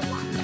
Bye.